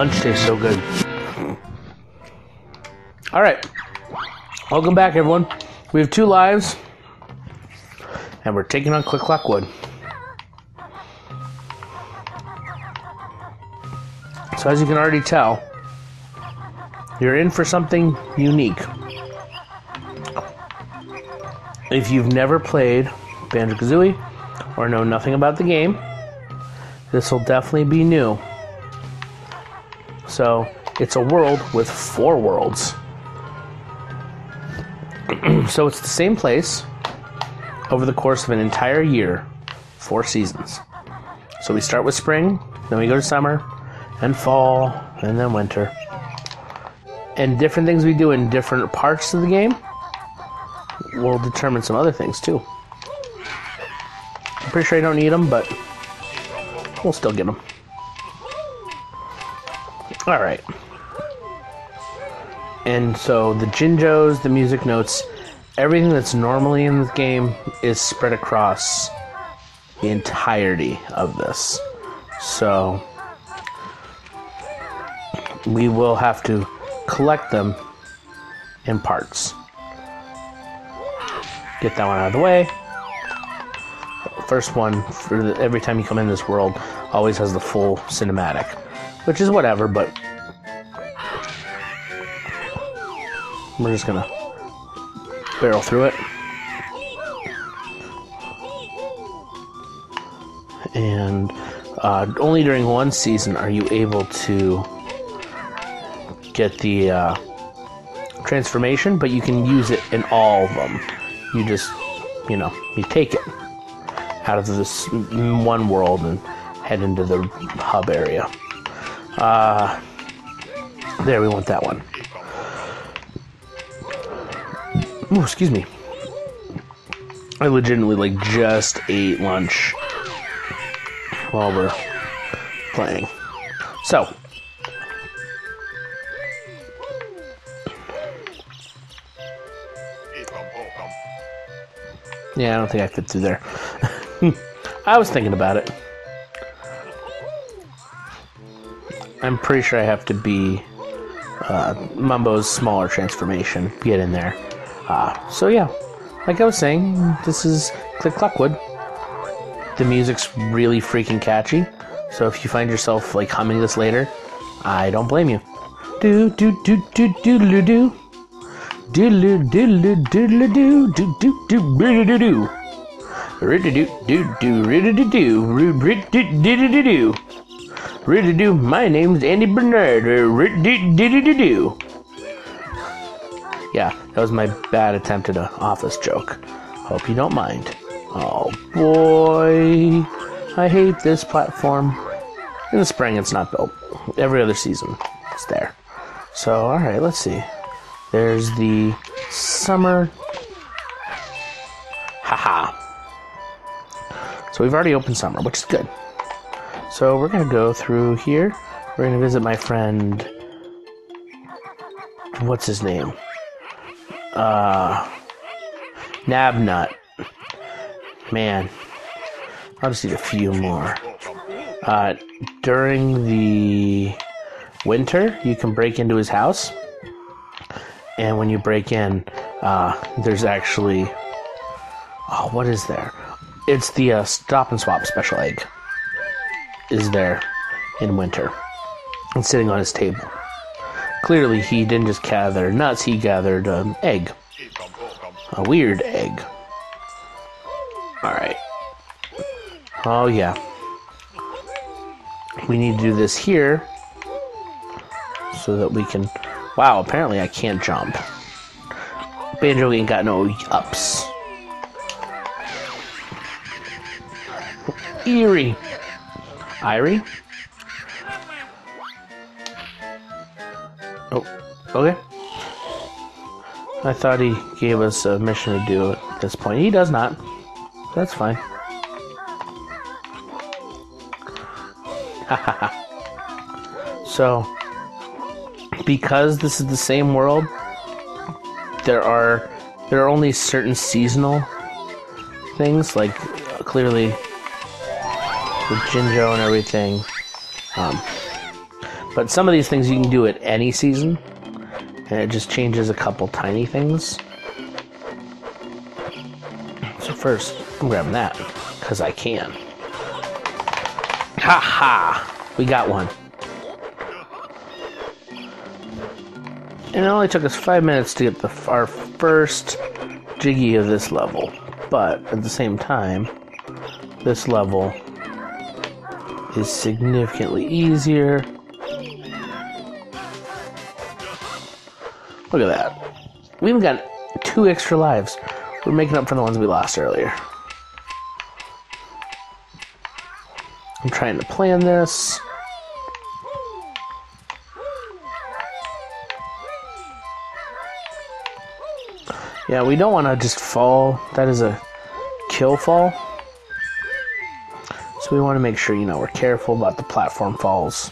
lunch tastes so good. All right. Welcome back, everyone. We have two lives, and we're taking on Click Clock Wood. So, as you can already tell, you're in for something unique. If you've never played Banjo Kazooie or know nothing about the game, this will definitely be new. So, it's a world with four worlds. so, it's the same place over the course of an entire year, four seasons. So, we start with spring, then we go to summer, and fall, and then winter. And different things we do in different parts of the game will determine some other things too. I'm pretty sure I don't need them, but we'll still get them. All right. And so the Jinjos, the music notes, everything that's normally in the game is spread across the entirety of this. So we will have to collect them in parts. Get that one out of the way. First one, for the, every time you come in this world, always has the full cinematic, which is whatever, but we're just gonna barrel through it. And uh, only during one season are you able to get the uh, transformation, but you can use it in all of them. You just, you know, you take it out of this one world and head into the hub area. Uh, there, we want that one. Ooh, excuse me. I legitimately like just ate lunch while we're playing. So, yeah, I don't think I fit through there. I was thinking about it. I'm pretty sure I have to be uh, Mumbo's smaller transformation. Get in there. Uh, so yeah, like I was saying, this is Click Clock Wood. The music's really freaking catchy. So if you find yourself like humming this later, I don't blame you. Do do do do do do do. Diddle diddle diddle do do do do do do do. Riddy do do do riddy do do riddy do do Riddy do. My name's Andy Bernard. Riddy do do do. Yeah, that was my bad attempt at an office joke. Hope you don't mind. Oh boy, I hate this platform. In the spring, it's not built. Every other season, it's there. So, alright, let's see. There's the summer. Haha. So we've already opened summer, which is good. So we're gonna go through here. We're gonna visit my friend. What's his name? Uh, Nabnut. Man, I'll just need a few more. Uh, during the winter, you can break into his house, and when you break in, uh, there's actually oh, what is there? It's the uh, stop and swap special egg. Is there in winter and sitting on his table. Clearly, he didn't just gather nuts; he gathered an egg, a weird egg. All right. Oh yeah. We need to do this here so that we can. Wow, apparently I can't jump. Banjo ain't got no ups. Eerie. Irie? Okay. I thought he gave us a mission to do at this point. He does not. That's fine. so, because this is the same world, there are there are only certain seasonal things. Like clearly, with Jinjo and everything. Um, But some of these things you can do at any season, and it just changes a couple tiny things. So first, I'm grabbing that, because I can. Ha ha! We got one. And it only took us five minutes to get the, our first Jiggy of this level. But at the same time, this level is significantly easier. Look at that. We even got two extra lives. We're making up for the ones we lost earlier. I'm trying to plan this. Yeah, we don't want to just fall. That is a kill fall. So we want to make sure, you know, we're careful about the platform falls.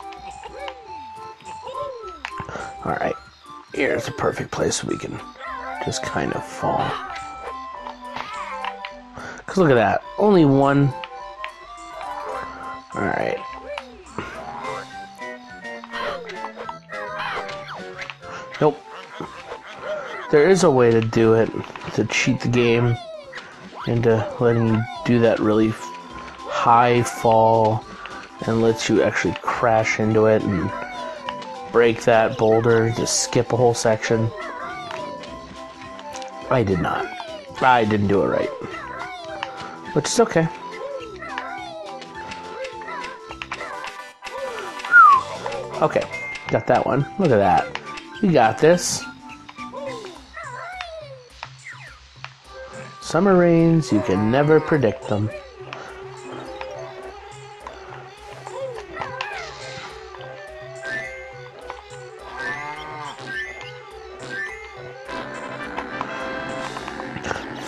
Here's a perfect place we can just kind of fall. Because look at that, only one. Alright. Nope. There is a way to do it, to cheat the game into letting you do that really high fall and lets you actually crash into it and break that boulder, just skip a whole section. I did not. I didn't do it right. Which is okay. Okay, got that one. Look at that. We got this. Summer rains, you can never predict them.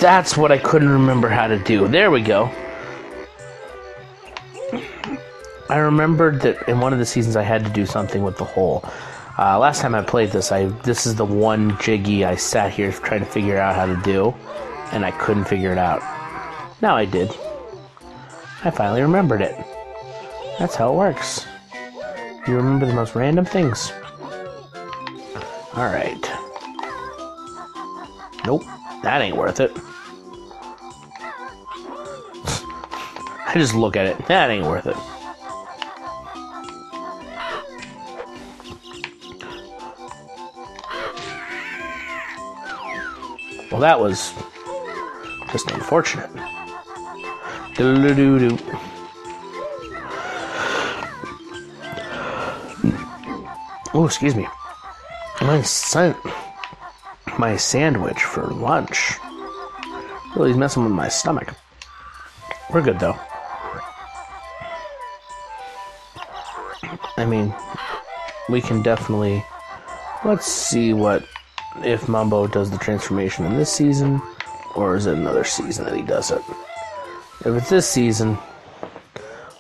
That's what I couldn't remember how to do. There we go. I remembered that in one of the seasons I had to do something with the hole. Uh, last time I played this, I this is the one jiggy I sat here trying to figure out how to do and I couldn't figure it out. Now I did. I finally remembered it. That's how it works. You remember the most random things. Alright. Nope, that ain't worth it. I just look at it. That ain't worth it. Well, that was just unfortunate. Do-do-do-do. Oh, excuse me. My son, my sandwich for lunch. Really, he's messing with my stomach. We're good though. I mean, we can definitely. Let's see what if Mumbo does the transformation in this season. Or is it another season that he does it? If it's this season,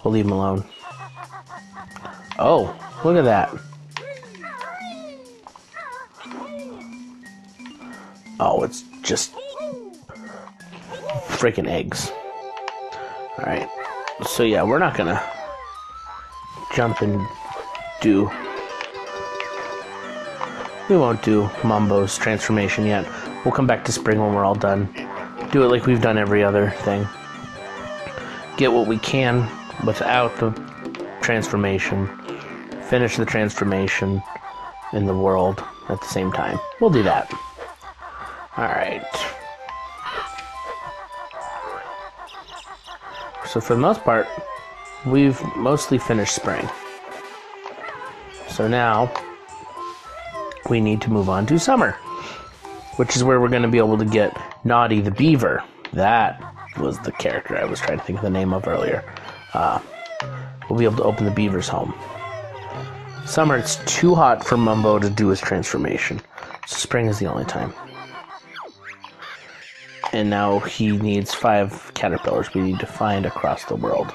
we'll leave him alone. Oh, look at that. Oh, it's just freaking eggs. Alright. So, yeah, we're not gonna jump and do. We won't do Mumbo's transformation yet. We'll come back to spring when we're all done. Do it like we've done every other thing. Get what we can without the transformation. Finish the transformation in the world at the same time. We'll do that. Alright. So for the most part, we've mostly finished spring. So now we need to move on to summer which is where we're going to be able to get Gnawty the Beaver. That was the character I was trying to think of the name of earlier. Uh, we'll be able to open the Beaver's home. Summer, it's too hot for Mumbo to do his transformation. So spring is the only time. And now he needs five caterpillars we need to find across the world.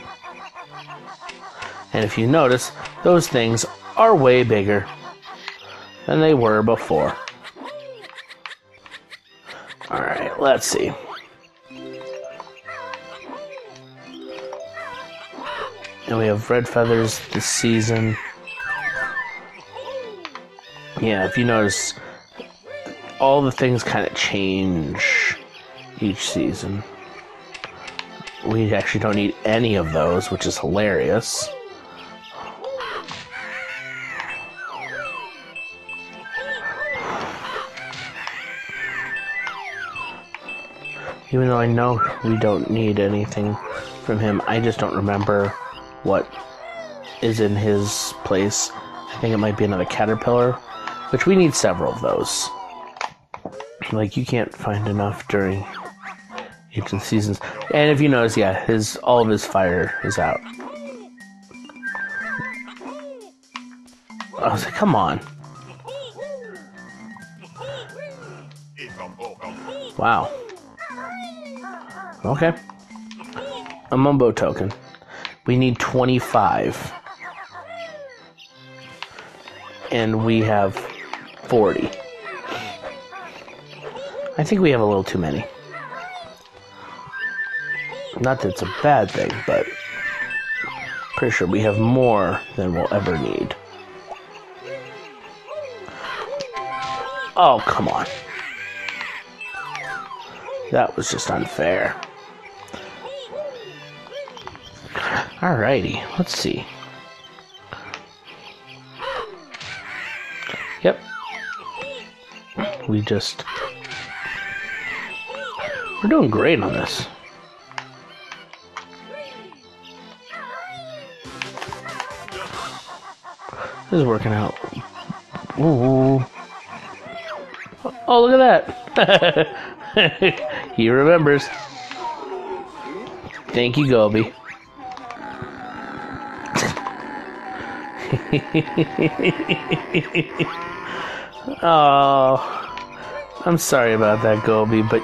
And if you notice, those things are way bigger than they were before. Alright, let's see. And we have red feathers this season. Yeah, if you notice, all the things kind of change each season. We actually don't need any of those, which is hilarious. Even though I know we don't need anything from him, I just don't remember what is in his place. I think it might be another caterpillar, which we need several of those. Like you can't find enough during the seasons. And if you notice, yeah, his all of his fire is out. I was like, come on. Wow. Okay. A Mumbo token. We need 25. And we have 40. I think we have a little too many. Not that it's a bad thing, but pretty sure we have more than we'll ever need. Oh, come on. That was just unfair. Alrighty, let's see. Yep. We just. We're doing great on this. This is working out. Ooh. Oh, look at that. he remembers. Thank you, Gobi. oh, I'm sorry about that, Gobi, but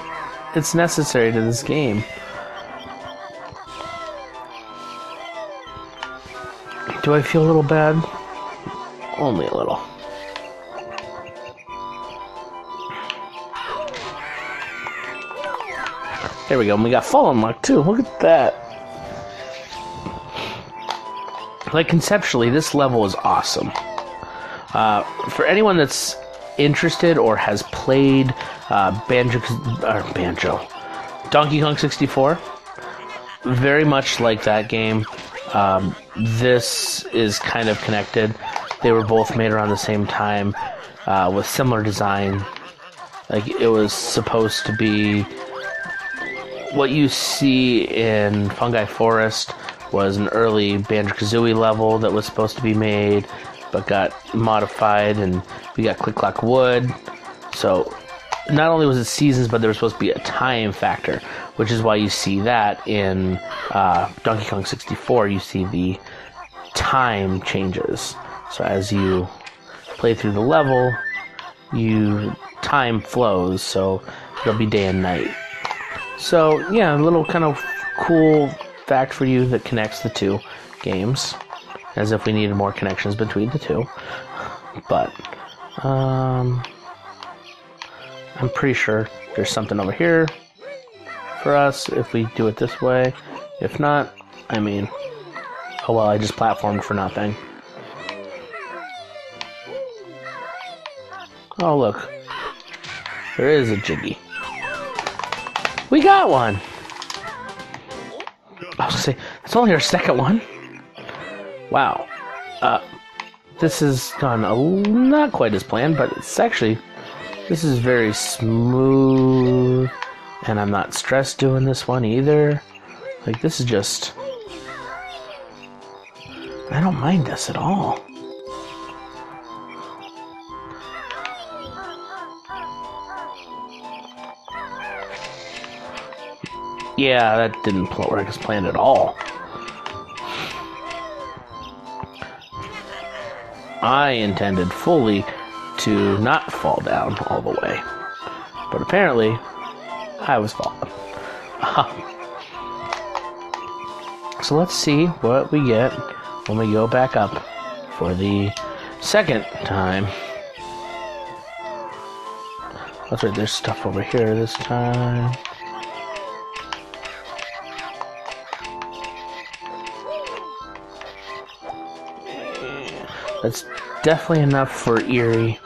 it's necessary to this game. Do I feel a little bad? Only a little. There we go. And we got fall unlocked too. Look at that. Like conceptually, this level is awesome. Uh, for anyone that's interested or has played uh, Banjo, or Banjo, Donkey Kong 64, very much like that game. Um, this is kind of connected. They were both made around the same time uh, with similar design. Like it was supposed to be what you see in Fungi Forest was an early Banjo Kazooie level that was supposed to be made, but got modified, and we got Click Clock Wood. So not only was it seasons, but there was supposed to be a time factor, which is why you see that in uh, Donkey Kong 64. You see the time changes. So as you play through the level, you time flows. So it'll be day and night. So yeah, a little kind of cool fact for you that connects the two games, as if we needed more connections between the two. But um, I'm pretty sure there's something over here for us if we do it this way. If not, I mean, oh well, I just platformed for nothing. Oh look, there is a Jiggy. We got one. I was gonna say it's only our second one. Wow. Uh, this has gone a, not quite as planned, but it's actually this is very smooth, and I'm not stressed doing this one either. Like this is just I don't mind this at all. Yeah, that didn't work as planned at all. I intended fully to not fall down all the way. But apparently, I was falling. so let's see what we get when we go back up for the second time. That's right, there's stuff over here this time. That's definitely enough for Eerie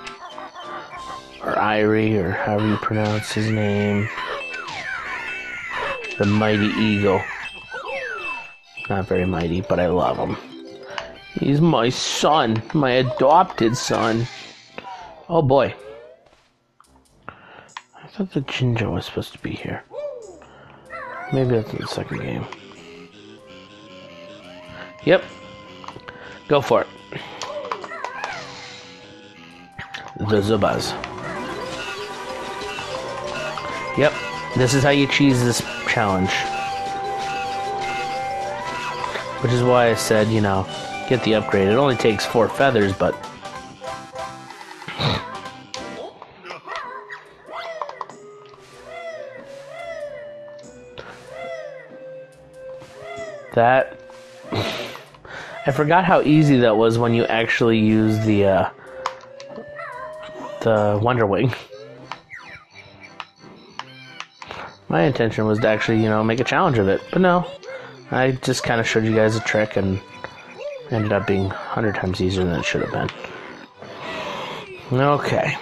Or Irie, or however you pronounce his name. The mighty eagle. Not very mighty, but I love him. He's my son, my adopted son. Oh boy. I thought the Jinjo was supposed to be here. Maybe that's in the second game. Yep. Go for it. Zubbas. Yep. This is how you cheese this challenge. Which is why I said, you know, get the upgrade. It only takes four feathers, but that I forgot how easy that was when you actually use the uh, the Wonder Wing. My intention was to actually, you know, make a challenge of it, but no. I just kind of showed you guys a trick and ended up being 100 times easier than it should have been. Okay.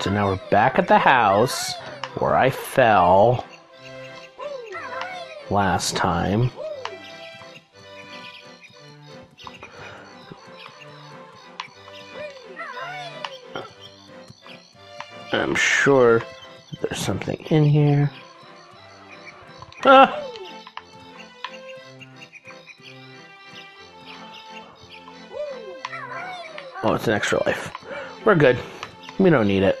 So now we're back at the house where I fell last time. I'm sure there's something in here. Ah! Oh, it's an extra life. We're good. We don't need it.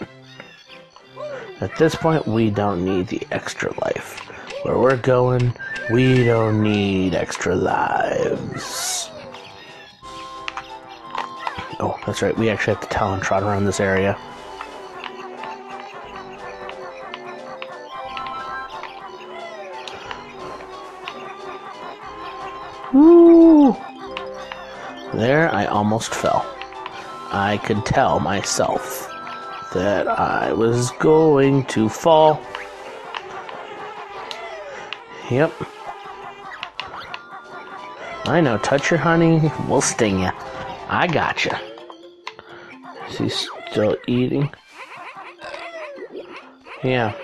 At this point, we don't need the extra life. Where we're going, we don't need extra lives. Oh, that's right. We actually have to talon trot around this area. Almost fell. I could tell myself that I was going to fall. Yep. I know, touch your honey, we'll sting you. I gotcha. Is he still eating? Yeah.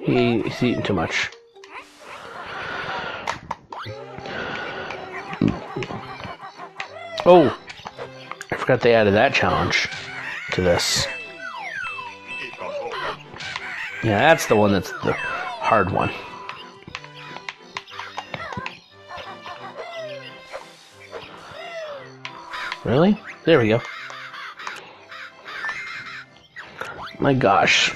He, he's eating too much. Oh! I forgot they added that challenge to this. Yeah, that's the one that's the hard one. Really? There we go. My gosh.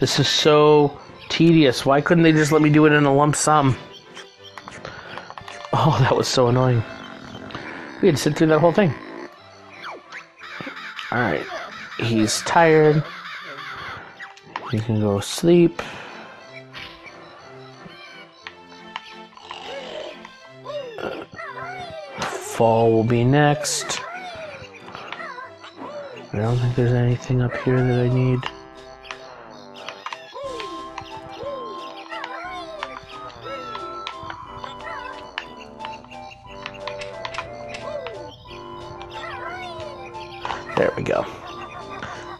This is so tedious. Why couldn't they just let me do it in a lump sum? Oh, that was so annoying. We had to sit through that whole thing. Alright. He's tired. He can go sleep. Fall will be next. I don't think there's anything up here that I need.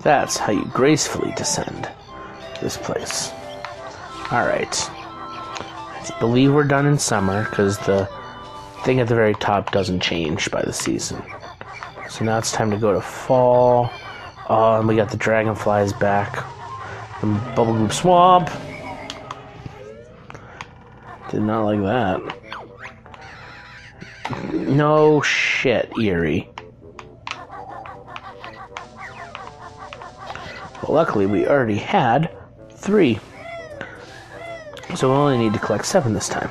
That's how you gracefully descend this place. Alright. I believe we're done in summer because the thing at the very top doesn't change by the season. So now it's time to go to fall. Oh, and we got the dragonflies back from Bubblegloop Swamp. Did not like that. No shit, Eyrie. Luckily, we already had three. So we only need to collect seven this time.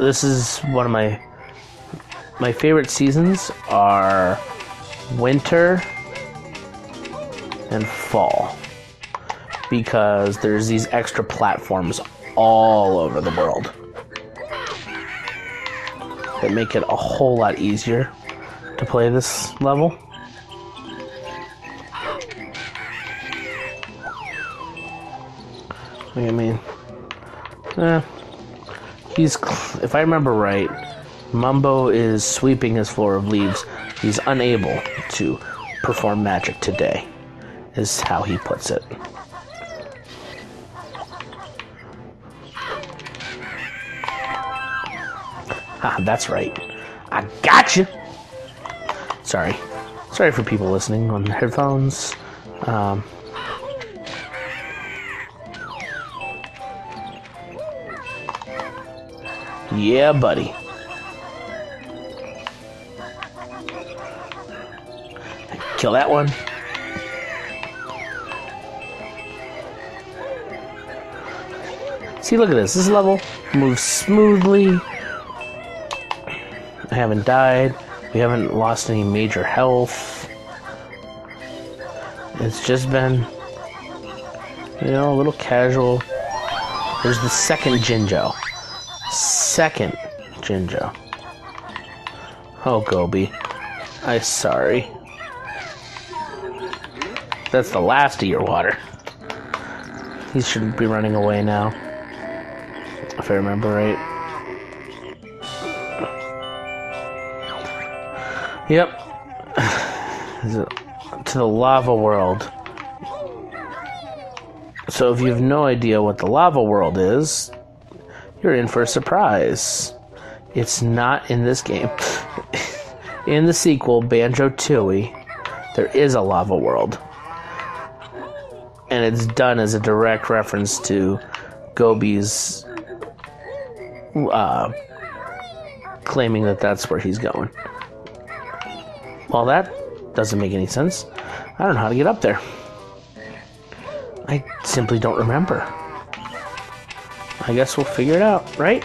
This is one of my my favorite seasons are winter and fall because there's these extra platforms all over the world that make it a whole lot easier to play this level. I mean, eh, he's, if I remember right, Mumbo is sweeping his floor of leaves. He's unable to perform magic today, is how he puts it. Ah, that's right. I got you. Sorry. Sorry for people listening on headphones. Um, yeah, buddy. Kill that one. See, look at this. This level moves smoothly. I haven't died. We haven't lost any major health. It's just been, you know, a little casual. There's the second Jinjo. Second Jinjo. Oh, Gobi. I'm sorry. That's the last of your water. He shouldn't be running away now. If I remember right. Yep. to the lava world. So if you have no idea what the lava world is, you're in for a surprise. It's not in this game. in the sequel, Banjo Tooie, there is a lava world and it's done as a direct reference to Gobi's uh, claiming that that's where he's going. Well, that doesn't make any sense. I don't know how to get up there. I simply don't remember. I guess we'll figure it out, right?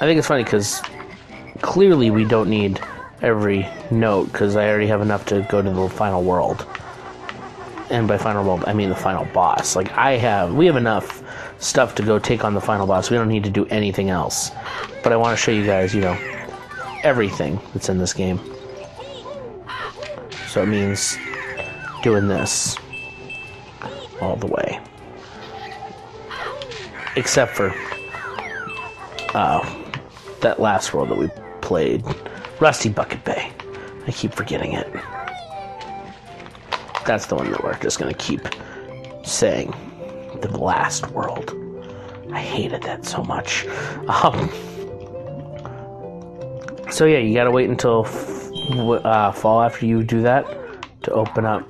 I think it's funny because clearly we don't need every note because I already have enough to go to the final world. And by final world, I mean the final boss. Like I have, we have enough stuff to go take on the final boss. We don't need to do anything else. But I want to show you guys, you know, everything that's in this game. So it means doing this all the way. Except for uh, that last world that we played Rusty Bucket Bay. I keep forgetting it. That's the one that we're just gonna keep saying. The last world. I hated that so much. Um, so yeah, you gotta wait until uh, fall after you do that to open up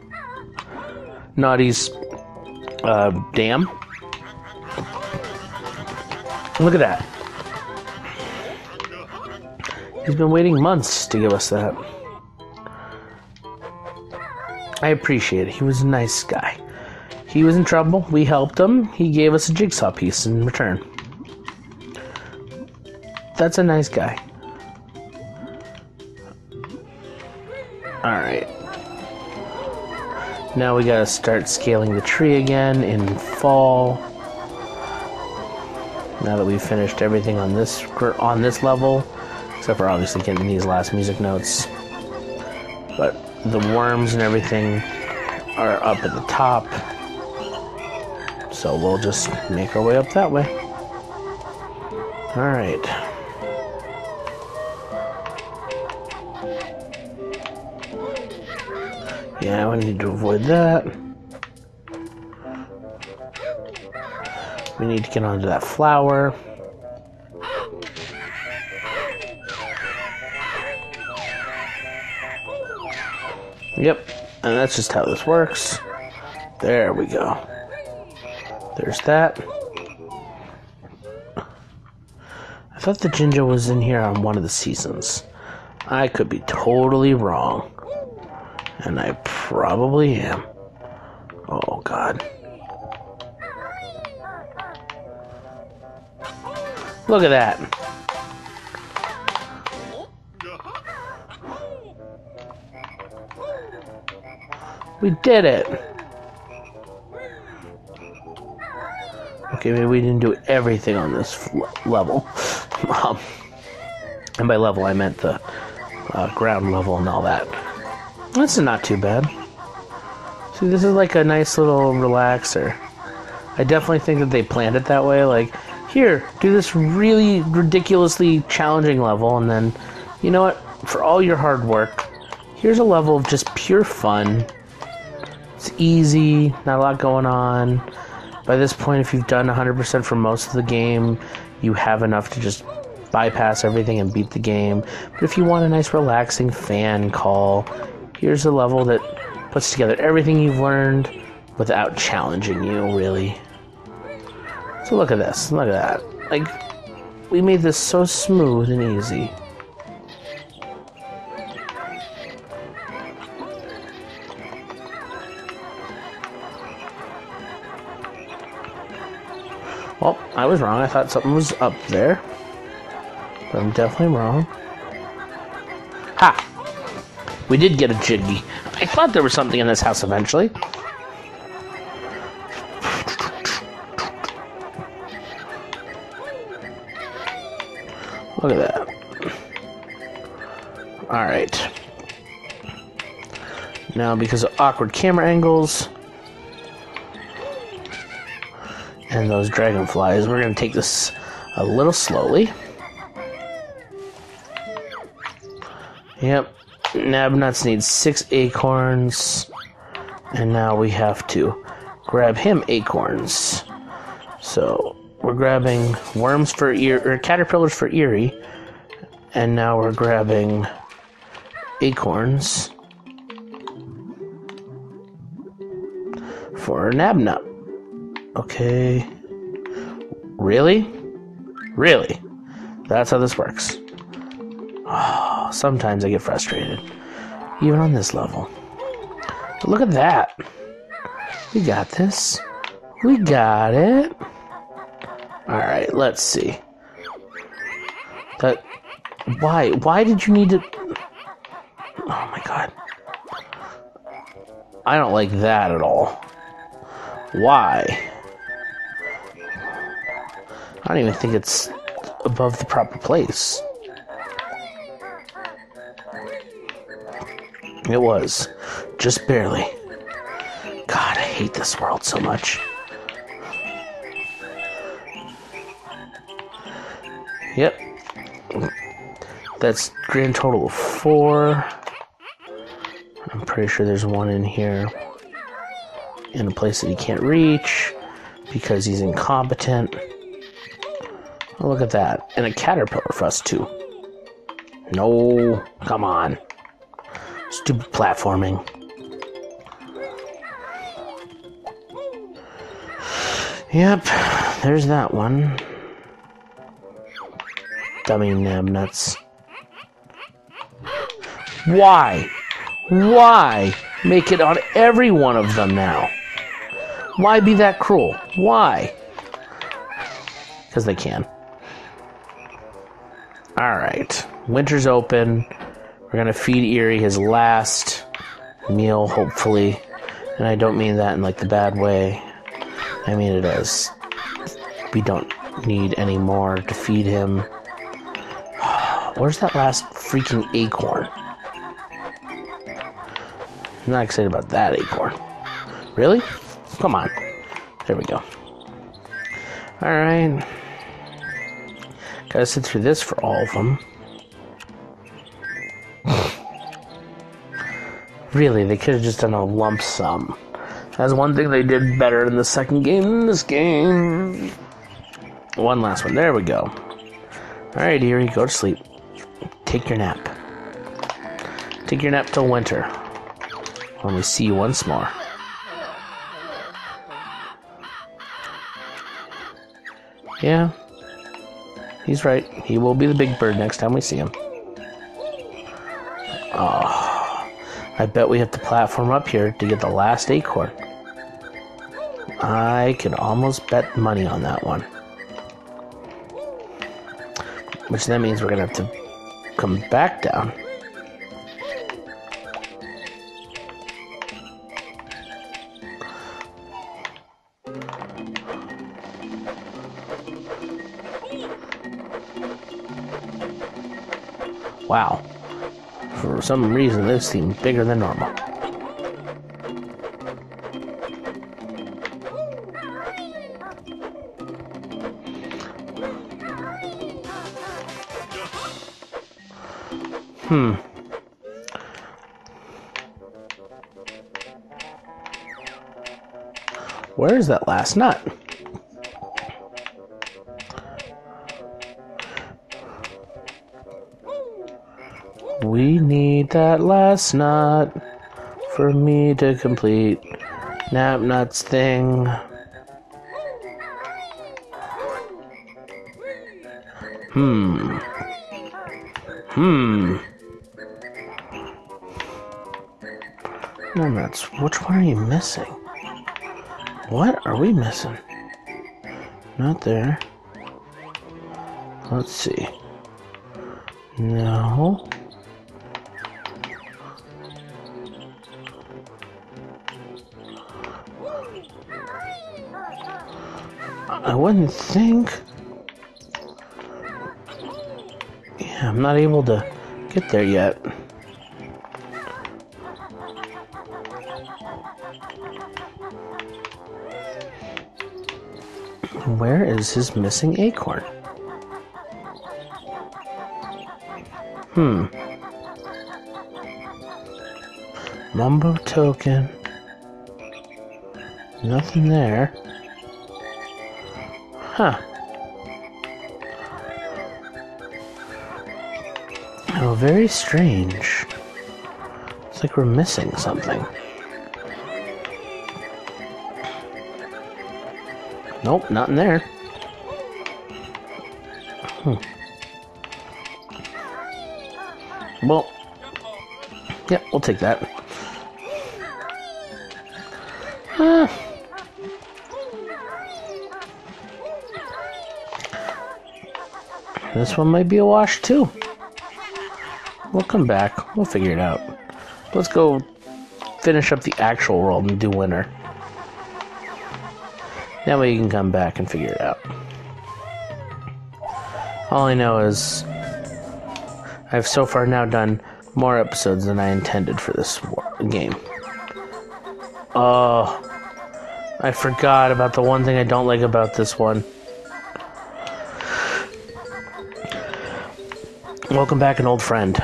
Gnawty's uh, dam. Look at that. He's been waiting months to give us that. I appreciate it. He was a nice guy. He was in trouble. We helped him. He gave us a jigsaw piece in return. That's a nice guy. Alright. Now we gotta start scaling the tree again in fall. Now that we've finished everything on this on this level, except for obviously getting these last music notes. But the worms and everything are up at the top. So we'll just make our way up that way. Alright. Yeah, we need to avoid that. We need to get onto that flower. Yep, and that's just how this works. There we go. There's that. I thought the ginger was in here on one of the seasons. I could be totally wrong. And I probably am. Oh, God. Look at that. We did it! Okay, maybe we didn't do everything on this level. Um, and by level, I meant the uh, ground level and all that. This is not too bad. See, this is like a nice little relaxer. I definitely think that they planned it that way. Like, here, do this really ridiculously challenging level, and then, you know what? For all your hard work, here's a level of just pure fun. It's easy, not a lot going on. By this point, if you've done 100% for most of the game, you have enough to just bypass everything and beat the game. But if you want a nice, relaxing fan call, here's a level that puts together everything you've learned without challenging you, really. So look at this. Look at that. Like, we made this so smooth and easy. Well, I was wrong. I thought something was up there. But I'm definitely wrong. Ha! We did get a jiggy. I thought there was something in this house eventually. Look at that. Alright. Now, because of awkward camera angles and those dragonflies, we're going to take this a little slowly. Yep. Nabnuts needs six acorns. And now we have to grab him acorns. So we're grabbing worms for ear or caterpillars for Eyrie. And now we're grabbing acorns for Nabnut. Okay. Really? Really? That's how this works. Oh, sometimes I get frustrated, even on this level. But look at that. We got this. We got it. Alright, let's see. That. Why? Why did you need to. Oh my god. I don't like that at all. Why? I don't even think it's above the proper place. It was. Just barely. God, I hate this world so much. Yep. That's grand total of four. I'm pretty sure there's one in here in a place that he can't reach because he's incompetent. Look at that. And a caterpillar for us, too. No, come on. Platforming. Yep, there's that one. Dummy nabnuts. Why? Why make it on every one of them now? Why be that cruel? Why? Because they can. Alright. Winter's open. We're gonna feed Eyrie his last meal, hopefully. And I don't mean that in like the bad way. I mean it as we don't need any more to feed him. Where's that last freaking acorn? I'm not excited about that acorn. Really? Come on. There we go. Alright. Gotta sit through this for all of them. Really, they could have just done a lump sum. That's one thing they did better in the second game than this game. One last one. There we go. Alright, Eyrie, go to sleep. Take your nap. Take your nap till winter. When we see you once more. Yeah. He's right. He will be the big bird next time we see him. I bet we have to platform up here to get the last acorn. I could almost bet money on that one. Which then means we're going to have to come back down. for some reason this seems bigger than normal. Hmm. Where is that last nut? We need that last nut for me to complete Nabnut's thing. Hmm. Hmm. Nabnut's, which one are you missing? What are we missing? Not there. Let's see. No. Wouldn't think. Yeah, I'm not able to get there yet. Where is his missing acorn? Hmm. Mumbo token. Nothing there. Huh. Oh, very strange. It's like we're missing something. Nope, not in there. Hmm. Well, yeah, we'll take that. This one might be a wash too. We'll come back. We'll figure it out. Let's go finish up the actual world and do winter. That way you can come back and figure it out. All I know is I've so far now done more episodes than I intended for this game. Oh, I forgot about the one thing I don't like about this one. Welcome back, an old friend.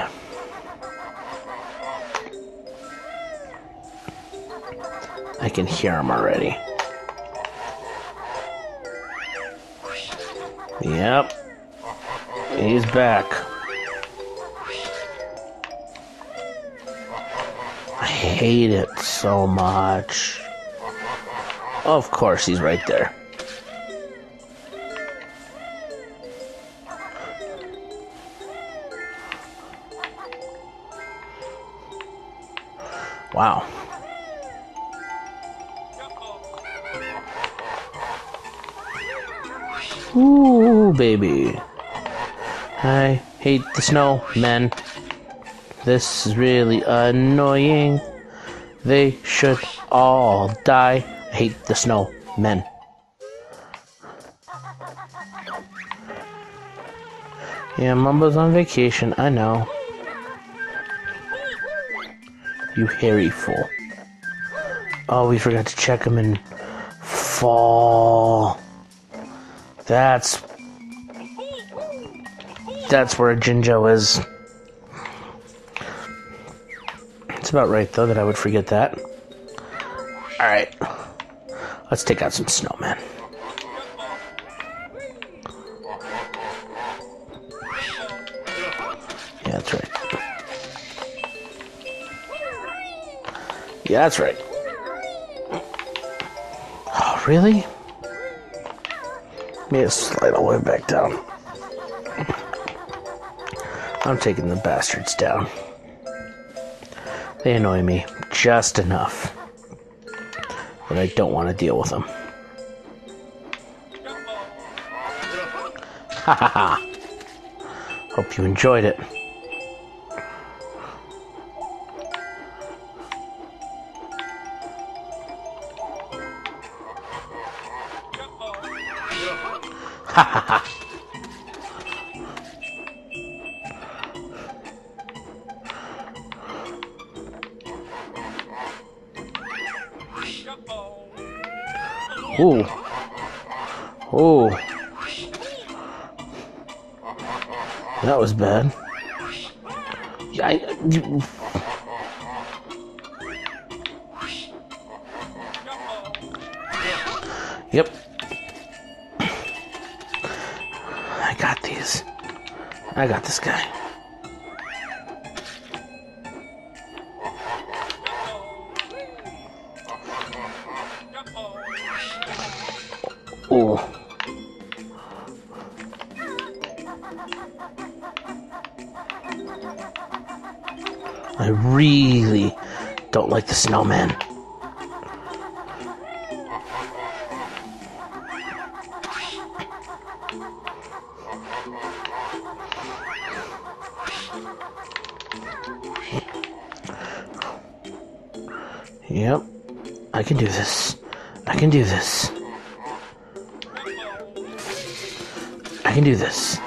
I can hear him already. Yep. He's back. I hate it so much. Of course, he's right there. Wow. Ooh, baby. I hate the snow, men. This is really annoying. They should all die. I hate the snow, men. Yeah, Mumbo's on vacation, I know. You hairy fool. Oh, we forgot to check him in fall. That's that's where a Jinjo is. It's about right though that I would forget that. All right, let's take out some snowmen. Yeah, that's right. Oh, really? May slide all the way back down. I'm taking the bastards down. They annoy me just enough that I don't want to deal with them. Ha ha ha! Hope you enjoyed it. ha ha ha. Ooh. I really don't like the snowman. Yep. I can do this. I can do this. Can do this.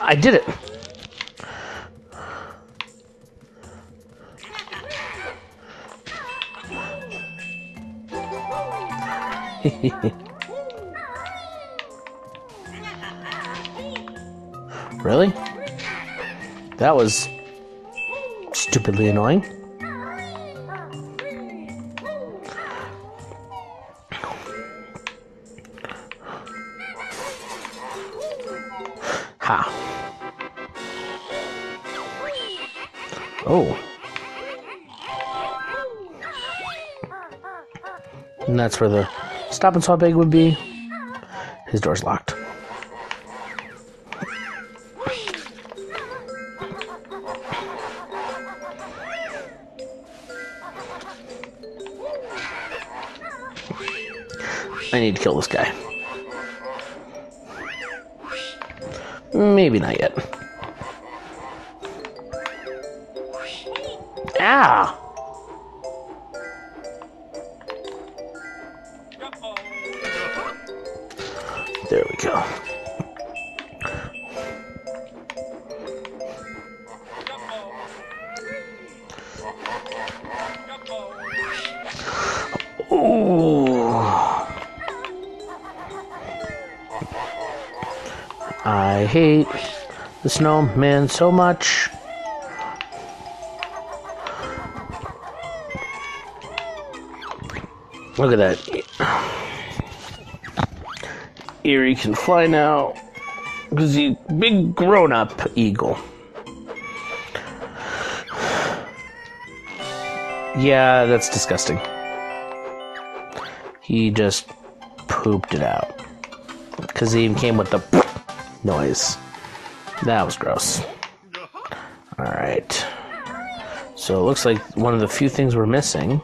I did it. really? That was stupidly annoying. Oh. And that's where the stop and swap egg would be. His door's locked. I need to kill this guy. Maybe not yet. Ah! There we go. Ooh. I hate the snowman so much. Look at that. Eyrie can fly now. Because he's big grown up eagle. Yeah, that's disgusting. He just pooped it out. Because he even came with the noise. That was gross. Alright. So it looks like one of the few things we're missing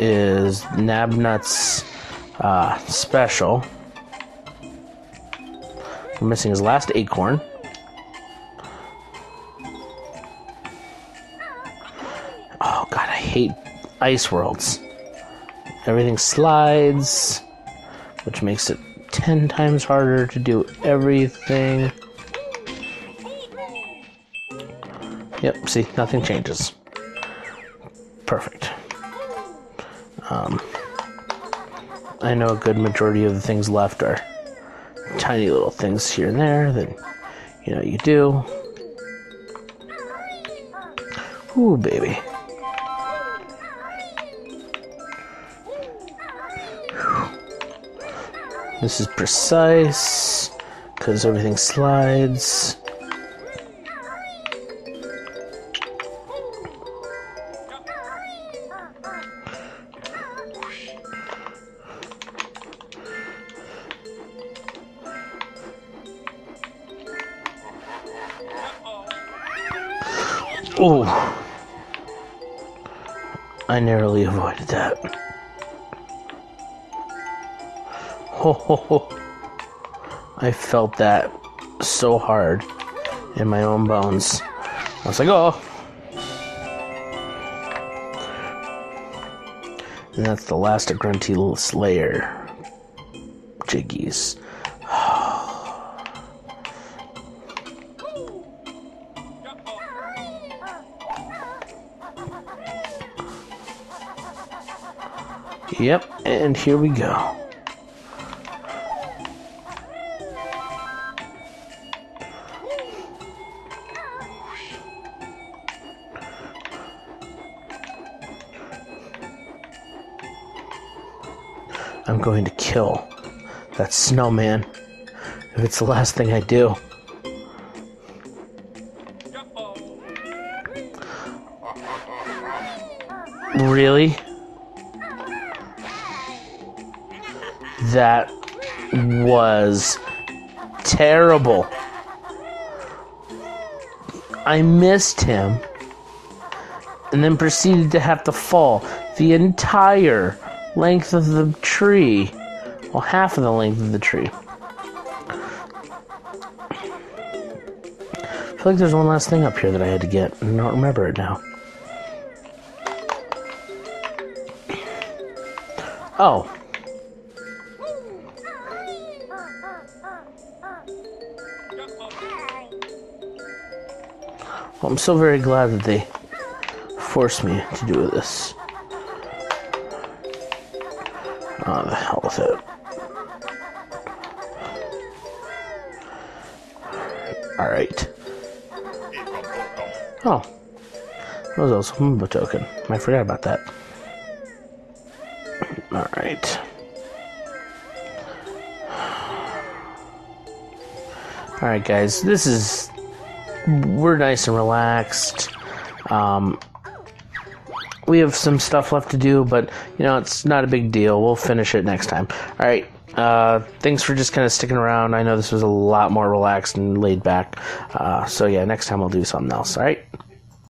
is Nabnut's uh, special. We're missing his last acorn. Oh god, I hate ice worlds. Everything slides, which makes it 10 times harder to do everything. Yep, see, nothing changes. Um, I know a good majority of the things left are tiny little things here and there that, you know, you do. Ooh, baby. This is precise because everything slides. Oh, I narrowly avoided that. Ho ho ho. I felt that so hard in my own bones. I was like, oh. And that's the last of Grunty's Lair. Jiggies. Yep, and here we go. I'm going to kill that snowman if it's the last thing I do. Really? That was terrible. I missed him and then proceeded to have to fall the entire length of the tree. Well, half of the length of the tree. I feel like there's one last thing up here that I had to get, and I don't remember it now. Oh. I'm so very glad that they forced me to do this. Oh, the hell with it. Alright. Oh. That was also a token. I forgot about that. Alright. Alright, guys. This is. We're nice and relaxed. Um, we have some stuff left to do, but you know it's not a big deal. We'll finish it next time. All right. Uh, thanks for just kind of sticking around. I know this was a lot more relaxed and laid back. Uh, so yeah, next time we'll do something else. All right.